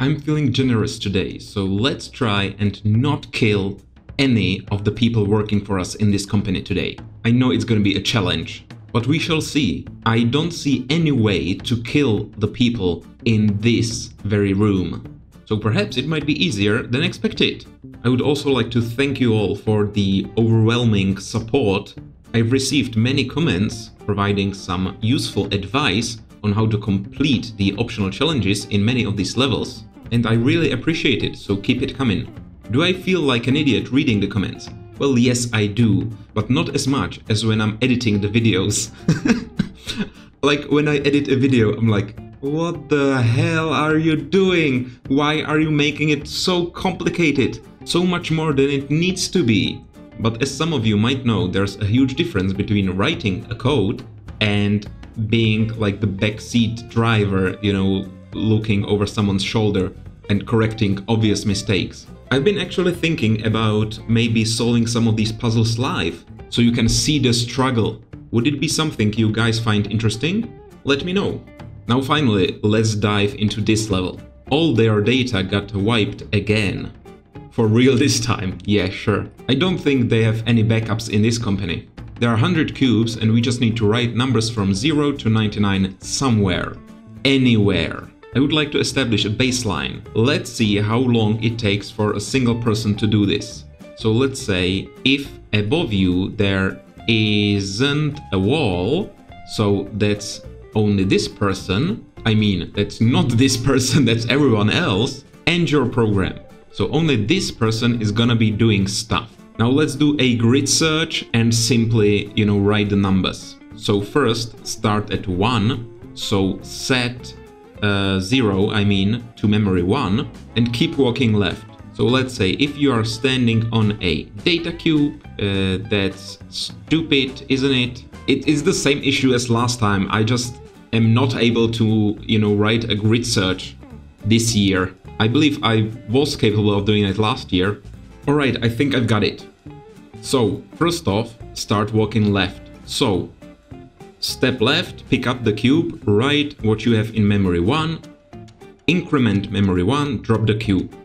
I'm feeling generous today, so let's try and not kill any of the people working for us in this company today. I know it's gonna be a challenge, but we shall see. I don't see any way to kill the people in this very room. So perhaps it might be easier than expected. I would also like to thank you all for the overwhelming support. I've received many comments providing some useful advice on how to complete the optional challenges in many of these levels, and I really appreciate it, so keep it coming. Do I feel like an idiot reading the comments? Well, yes, I do, but not as much as when I'm editing the videos. like when I edit a video, I'm like, what the hell are you doing? Why are you making it so complicated? So much more than it needs to be. But as some of you might know, there's a huge difference between writing a code and being like the backseat driver, you know, looking over someone's shoulder and correcting obvious mistakes. I've been actually thinking about maybe solving some of these puzzles live, so you can see the struggle. Would it be something you guys find interesting? Let me know. Now finally, let's dive into this level. All their data got wiped again. For real this time, yeah sure. I don't think they have any backups in this company. There are 100 cubes and we just need to write numbers from 0 to 99 somewhere. Anywhere. I would like to establish a baseline. Let's see how long it takes for a single person to do this. So let's say if above you there isn't a wall, so that's only this person, I mean that's not this person, that's everyone else, and your program. So only this person is gonna be doing stuff. Now let's do a grid search and simply, you know, write the numbers. So first start at 1, so set uh, 0, I mean, to memory 1, and keep walking left. So let's say if you are standing on a data cube, uh, that's stupid, isn't it? It is the same issue as last time, I just am not able to, you know, write a grid search this year. I believe I was capable of doing it last year, Alright, I think I've got it. So, first off, start walking left. So, step left, pick up the cube, write what you have in memory 1, increment memory 1, drop the cube.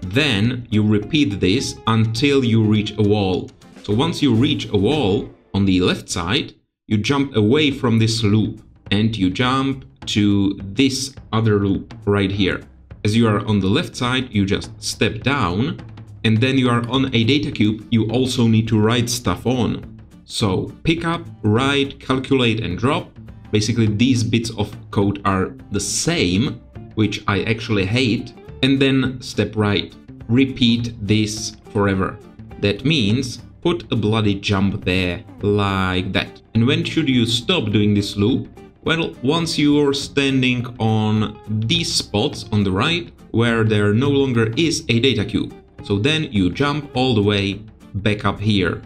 Then you repeat this until you reach a wall. So once you reach a wall on the left side, you jump away from this loop and you jump to this other loop right here. As you are on the left side, you just step down and then you are on a data cube, you also need to write stuff on. So pick up, write, calculate and drop. Basically these bits of code are the same, which I actually hate. And then step right. Repeat this forever. That means put a bloody jump there, like that. And when should you stop doing this loop? Well, once you're standing on these spots on the right, where there no longer is a data cube. So then you jump all the way back up here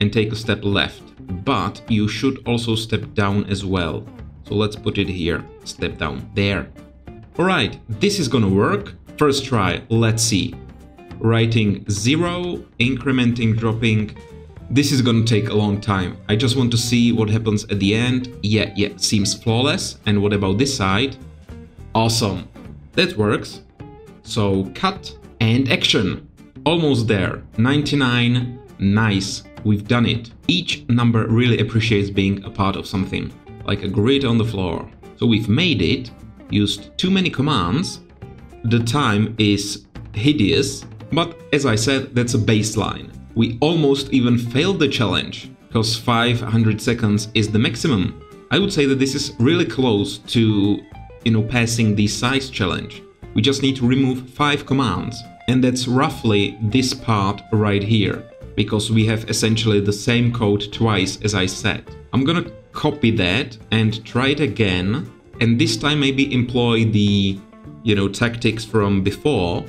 and take a step left. But you should also step down as well. So let's put it here, step down, there. Alright, this is gonna work. First try, let's see. Writing 0, incrementing, dropping. This is gonna take a long time. I just want to see what happens at the end. Yeah, yeah, seems flawless. And what about this side? Awesome. That works. So cut, and action. Almost there. 99. Nice. We've done it. Each number really appreciates being a part of something, like a grid on the floor. So we've made it, used too many commands. The time is hideous, but as I said, that's a baseline. We almost even failed the challenge, because 500 seconds is the maximum. I would say that this is really close to, you know, passing the size challenge. We just need to remove 5 commands. And that's roughly this part right here, because we have essentially the same code twice as I said. I'm gonna copy that and try it again, and this time maybe employ the, you know, tactics from before,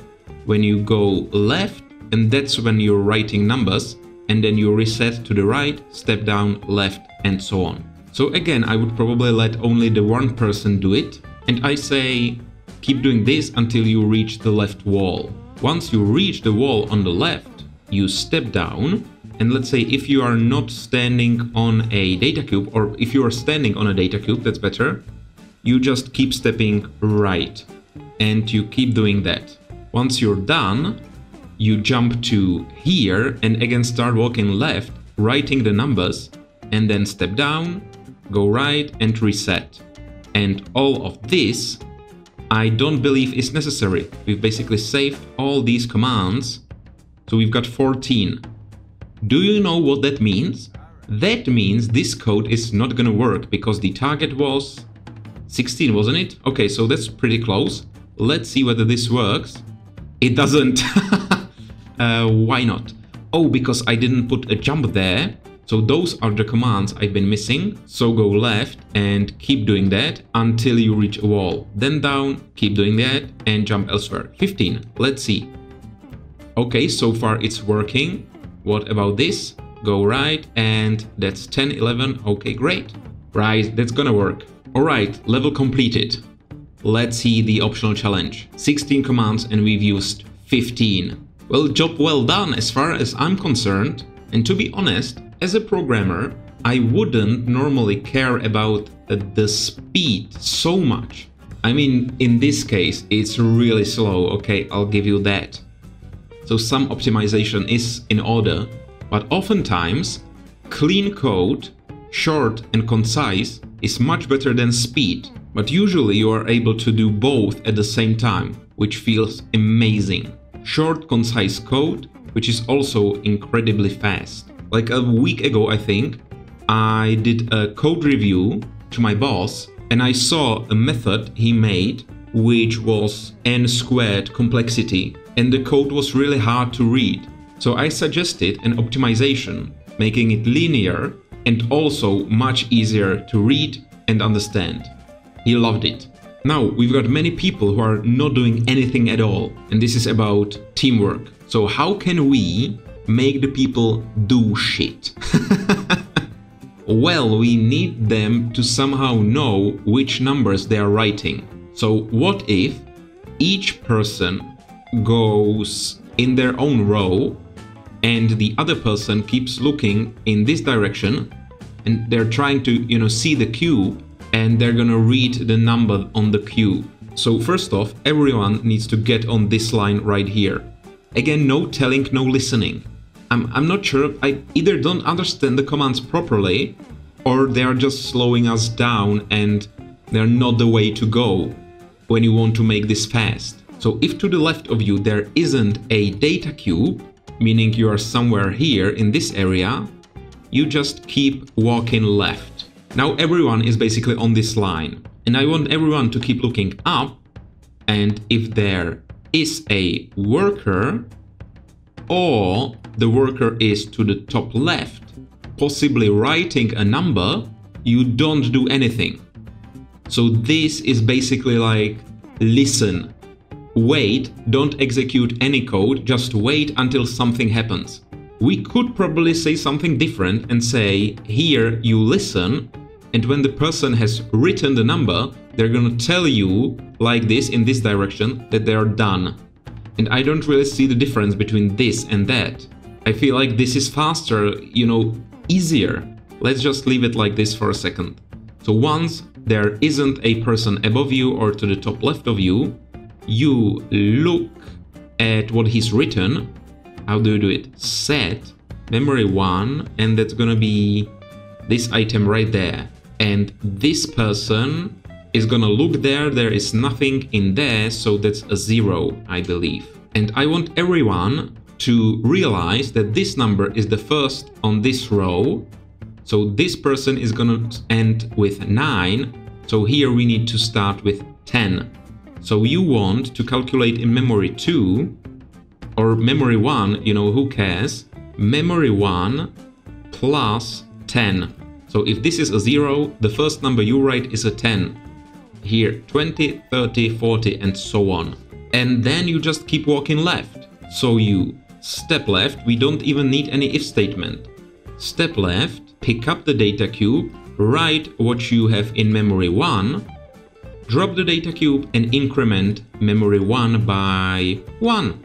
when you go left, and that's when you're writing numbers, and then you reset to the right, step down, left, and so on. So again, I would probably let only the one person do it, and I say keep doing this until you reach the left wall. Once you reach the wall on the left, you step down and let's say if you are not standing on a data cube or if you are standing on a data cube, that's better, you just keep stepping right. and you keep doing that. Once you're done, you jump to here and again start walking left, writing the numbers, and then step down, go right and reset. And all of this, I don't believe is necessary. We've basically saved all these commands, so we've got 14. Do you know what that means? That means this code is not gonna work because the target was 16, wasn't it? Okay, so that's pretty close. Let's see whether this works. It doesn't. uh, why not? Oh, because I didn't put a jump there. So those are the commands I've been missing. So go left and keep doing that until you reach a wall. Then down, keep doing that and jump elsewhere. 15. Let's see. Okay, so far it's working. What about this? Go right and that's 10, 11. Okay, great. Right, that's gonna work. Alright, level completed. Let's see the optional challenge. 16 commands and we've used 15. Well, job well done as far as I'm concerned. And to be honest, as a programmer, I wouldn't normally care about the speed so much. I mean, in this case, it's really slow, okay, I'll give you that. So some optimization is in order, but oftentimes, clean code, short and concise, is much better than speed. But usually you are able to do both at the same time, which feels amazing. Short, concise code, which is also incredibly fast. Like a week ago, I think, I did a code review to my boss and I saw a method he made which was n squared complexity and the code was really hard to read. So I suggested an optimization, making it linear and also much easier to read and understand. He loved it. Now, we've got many people who are not doing anything at all, and this is about teamwork. So how can we make the people do shit? well, we need them to somehow know which numbers they are writing. So what if each person goes in their own row and the other person keeps looking in this direction and they're trying to, you know, see the cube and they're gonna read the number on the cube. So first off, everyone needs to get on this line right here. Again, no telling, no listening. I'm, I'm not sure, I either don't understand the commands properly or they are just slowing us down and they're not the way to go when you want to make this fast. So if to the left of you there isn't a data cube, meaning you are somewhere here in this area, you just keep walking left. Now everyone is basically on this line and I want everyone to keep looking up and if there is a worker or the worker is to the top left, possibly writing a number, you don't do anything. So this is basically like listen, wait, don't execute any code, just wait until something happens. We could probably say something different and say, here you listen and when the person has written the number, they're gonna tell you, like this, in this direction, that they are done. And I don't really see the difference between this and that. I feel like this is faster, you know, easier. Let's just leave it like this for a second. So once there isn't a person above you or to the top left of you, you look at what he's written. How do you do it? Set memory 1 and that's gonna be this item right there and this person is gonna look there, there is nothing in there, so that's a zero, I believe. And I want everyone to realize that this number is the first on this row, so this person is gonna end with 9, so here we need to start with 10. So you want to calculate in memory 2, or memory 1, you know, who cares, memory 1 plus 10. So if this is a 0, the first number you write is a 10. Here 20, 30, 40 and so on. And then you just keep walking left. So you step left, we don't even need any if statement. Step left, pick up the data cube, write what you have in memory 1, drop the data cube and increment memory 1 by 1.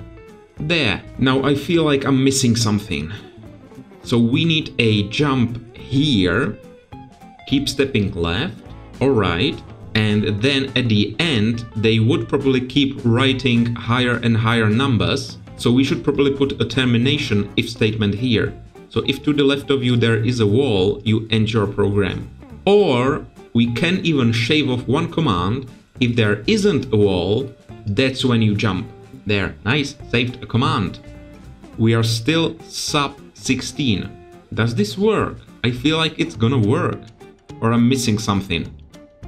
There. Now I feel like I'm missing something. So we need a jump here. Keep stepping left. or right, and then at the end they would probably keep writing higher and higher numbers. So we should probably put a termination if statement here. So if to the left of you there is a wall, you end your program. Or we can even shave off one command. If there isn't a wall, that's when you jump. There, nice, saved a command. We are still sub 16. Does this work? I feel like it's gonna work. Or I'm missing something.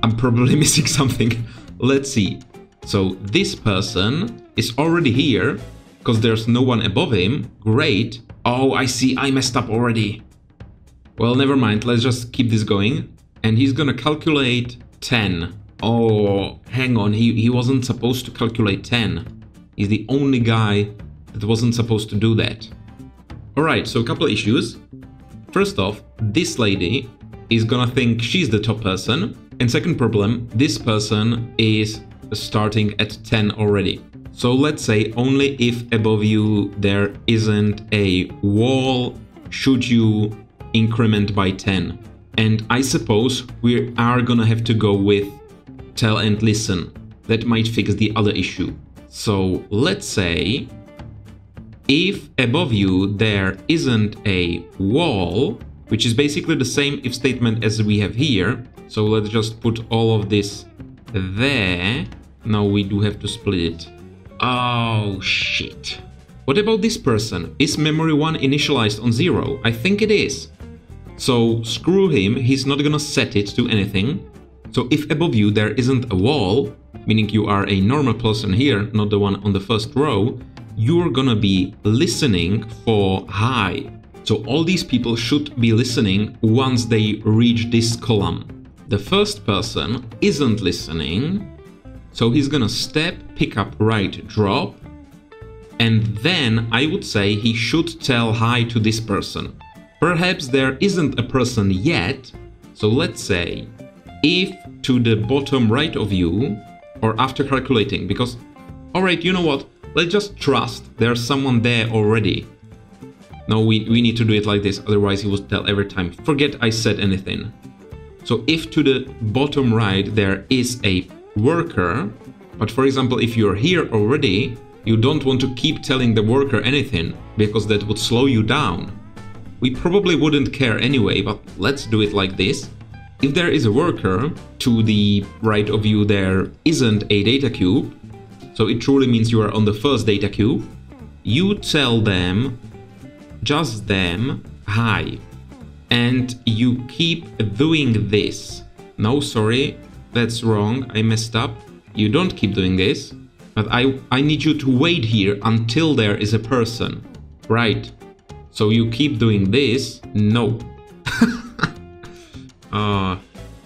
I'm probably missing something. Let's see. So this person is already here because there's no one above him. Great. Oh, I see. I messed up already. Well, never mind. Let's just keep this going. And he's gonna calculate 10. Oh, hang on. He, he wasn't supposed to calculate 10. He's the only guy that wasn't supposed to do that. Alright, so a couple of issues. First off, this lady is gonna think she's the top person. And second problem, this person is starting at 10 already. So let's say only if above you there isn't a wall should you increment by 10. And I suppose we are gonna have to go with tell and listen. That might fix the other issue. So let's say if above you there isn't a wall, which is basically the same if statement as we have here. So let's just put all of this there. Now we do have to split it. Oh, shit. What about this person? Is memory 1 initialized on 0? I think it is. So screw him, he's not gonna set it to anything. So if above you there isn't a wall, meaning you are a normal person here, not the one on the first row, you're gonna be listening for hi. So all these people should be listening once they reach this column. The first person isn't listening, so he's gonna step, pick up, write, drop, and then I would say he should tell hi to this person. Perhaps there isn't a person yet, so let's say if to the bottom right of you, or after calculating, because, alright, you know what, let's just trust there's someone there already. No, we, we need to do it like this, otherwise he will tell every time, forget I said anything. So if to the bottom right there is a worker, but for example, if you're here already, you don't want to keep telling the worker anything, because that would slow you down. We probably wouldn't care anyway, but let's do it like this. If there is a worker, to the right of you there isn't a data cube, so it truly means you are on the first data cube, you tell them, just them, hi. And you keep doing this. No, sorry, that's wrong, I messed up. You don't keep doing this, but I, I need you to wait here until there is a person. Right. So you keep doing this. No. uh,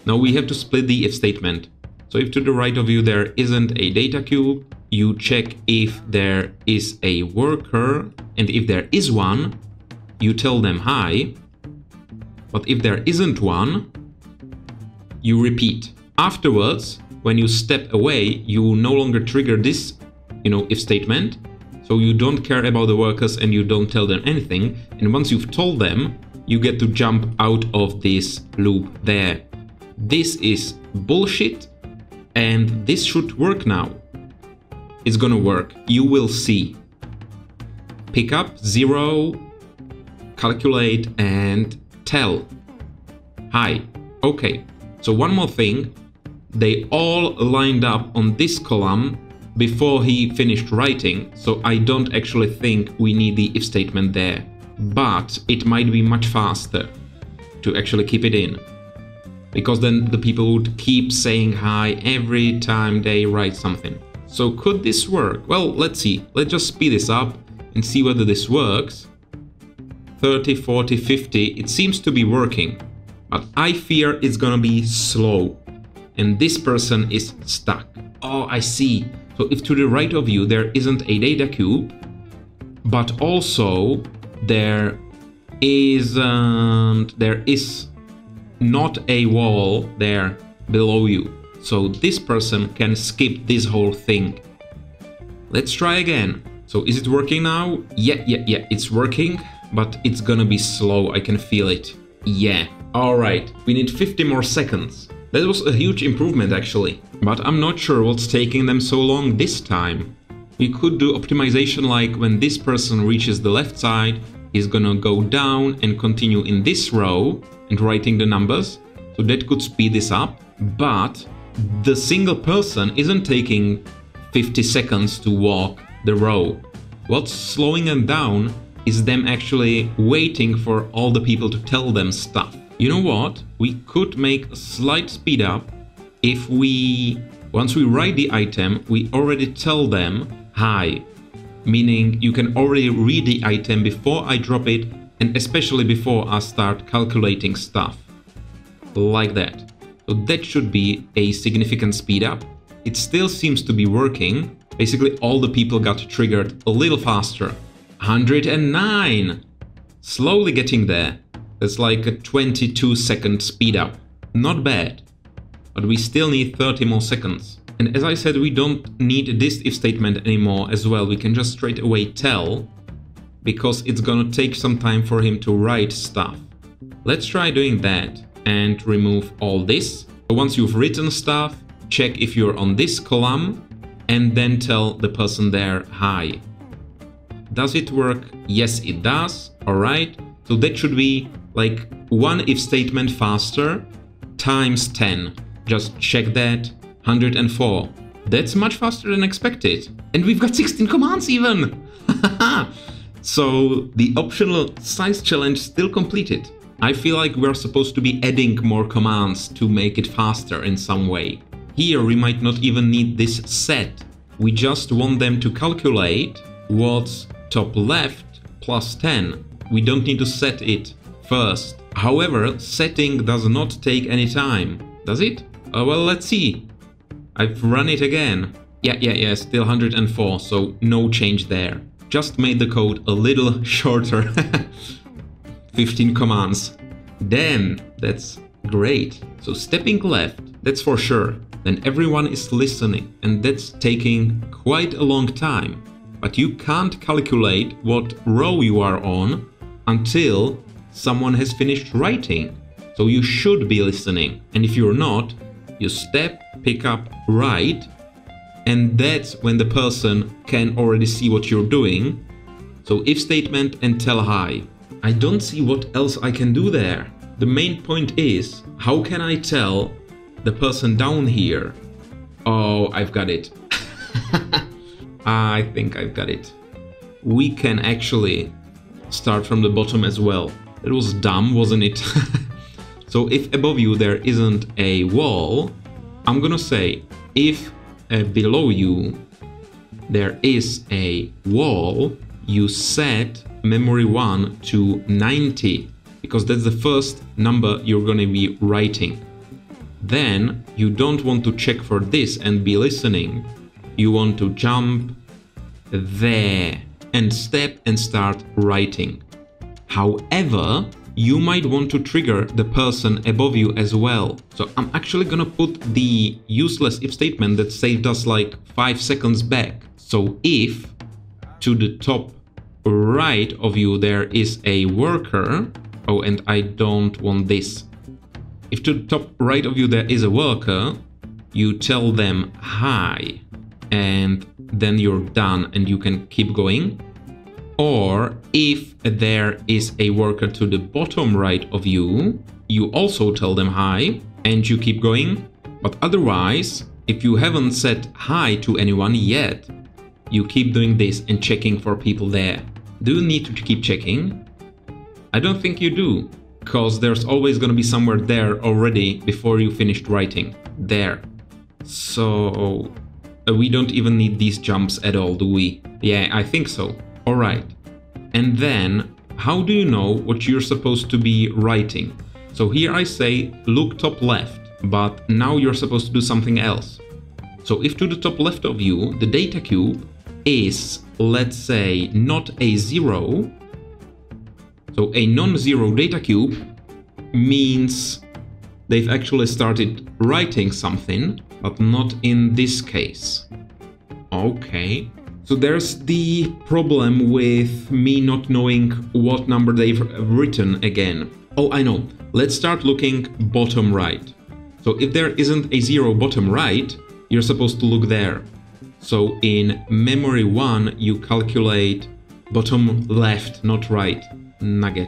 now we have to split the if statement. So if to the right of you there isn't a data cube, you check if there is a worker, and if there is one, you tell them hi. But if there isn't one, you repeat. Afterwards, when you step away, you no longer trigger this, you know, if statement. So you don't care about the workers and you don't tell them anything. And once you've told them, you get to jump out of this loop there. This is bullshit and this should work now. It's gonna work. You will see. Pick up, zero, calculate and tell. Hi. Okay. So one more thing they all lined up on this column before he finished writing, so I don't actually think we need the if statement there. But it might be much faster to actually keep it in. Because then the people would keep saying hi every time they write something. So could this work? Well, let's see. Let's just speed this up and see whether this works. 30, 40, 50, it seems to be working. But I fear it's gonna be slow and this person is stuck. Oh, I see. So if to the right of you there isn't a data cube, but also there is um, there is not a wall there below you. So this person can skip this whole thing. Let's try again. So is it working now? Yeah, yeah, yeah, it's working, but it's gonna be slow. I can feel it. Yeah. All right, we need 50 more seconds. That was a huge improvement actually, but I'm not sure what's taking them so long this time. We could do optimization like when this person reaches the left side, he's gonna go down and continue in this row and writing the numbers, so that could speed this up, but the single person isn't taking 50 seconds to walk the row. What's slowing them down is them actually waiting for all the people to tell them stuff. You know what? We could make a slight speed up if we, once we write the item, we already tell them hi, meaning you can already read the item before I drop it and especially before I start calculating stuff. Like that. So that should be a significant speed up. It still seems to be working. Basically all the people got triggered a little faster. 109! Slowly getting there. That's like a 22 second speed up. Not bad. But we still need 30 more seconds. And as I said, we don't need this if statement anymore as well. We can just straight away tell because it's gonna take some time for him to write stuff. Let's try doing that and remove all this. Once you've written stuff, check if you're on this column and then tell the person there hi. Does it work? Yes, it does. All right. So that should be like one if statement faster times 10. Just check that. 104. That's much faster than expected. And we've got 16 commands even! so the optional size challenge still completed. I feel like we're supposed to be adding more commands to make it faster in some way. Here we might not even need this set. We just want them to calculate what's top left plus 10 we don't need to set it first. However, setting does not take any time, does it? Uh, well, let's see. I've run it again. Yeah, yeah, yeah, still 104, so no change there. Just made the code a little shorter. 15 commands. Damn, that's great. So stepping left, that's for sure. Then everyone is listening, and that's taking quite a long time. But you can't calculate what row you are on until someone has finished writing. So you should be listening. And if you're not, you step, pick up, write, and that's when the person can already see what you're doing. So if statement and tell hi. I don't see what else I can do there. The main point is, how can I tell the person down here? Oh, I've got it. I think I've got it. We can actually start from the bottom as well. It was dumb, wasn't it? so if above you there isn't a wall, I'm gonna say if uh, below you there is a wall, you set memory 1 to 90 because that's the first number you're gonna be writing. Then you don't want to check for this and be listening. You want to jump there and step and start writing. However, you might want to trigger the person above you as well. So I'm actually gonna put the useless if statement that saved us like 5 seconds back. So if to the top right of you there is a worker, oh and I don't want this. If to the top right of you there is a worker, you tell them hi and then you're done and you can keep going. Or if there is a worker to the bottom right of you, you also tell them hi and you keep going. But otherwise, if you haven't said hi to anyone yet, you keep doing this and checking for people there. Do you need to keep checking? I don't think you do, because there's always gonna be somewhere there already before you finished writing. There. So uh, we don't even need these jumps at all, do we? Yeah, I think so. Alright. And then, how do you know what you're supposed to be writing? So here I say, look top left, but now you're supposed to do something else. So if to the top left of you, the data cube is, let's say, not a zero, so a non-zero data cube means they've actually started writing something, but not in this case. Okay. So there's the problem with me not knowing what number they've written again. Oh, I know. Let's start looking bottom right. So if there isn't a zero bottom right, you're supposed to look there. So in memory 1, you calculate bottom left, not right, nugget.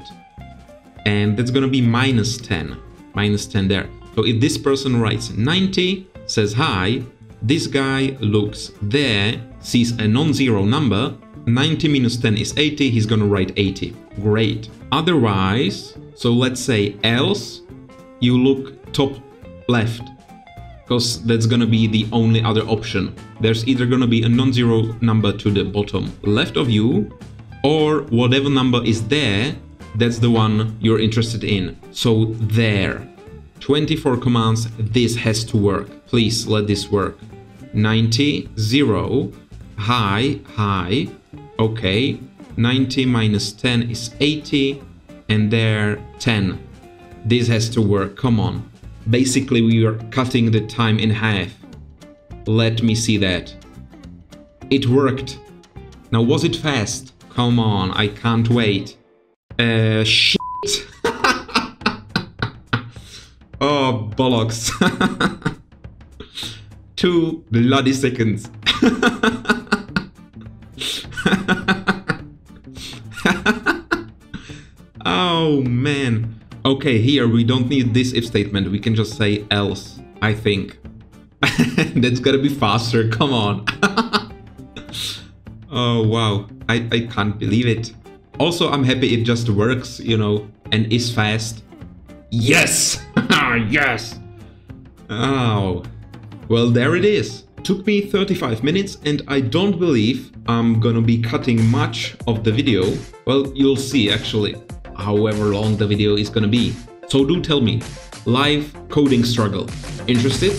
And that's gonna be minus 10, minus 10 there. So if this person writes 90, says hi, this guy looks there, sees a non-zero number, 90 minus 10 is 80, he's gonna write 80. Great. Otherwise, so let's say else, you look top left, because that's gonna be the only other option. There's either gonna be a non-zero number to the bottom left of you, or whatever number is there, that's the one you're interested in. So there. 24 commands, this has to work. Please let this work. 90, 0, hi, hi, okay. 90 minus 10 is 80, and there 10. This has to work, come on. Basically, we are cutting the time in half. Let me see that. It worked. Now, was it fast? Come on, I can't wait. Uh, shit. oh, bollocks. Two bloody seconds. oh, man. Okay, here we don't need this if statement. We can just say else, I think. That's gotta be faster, come on. oh, wow. I, I can't believe it. Also, I'm happy it just works, you know, and is fast. Yes! yes! Oh. Well, there it is. Took me 35 minutes and I don't believe I'm gonna be cutting much of the video. Well, you'll see actually, however long the video is gonna be. So do tell me, live coding struggle. Interested?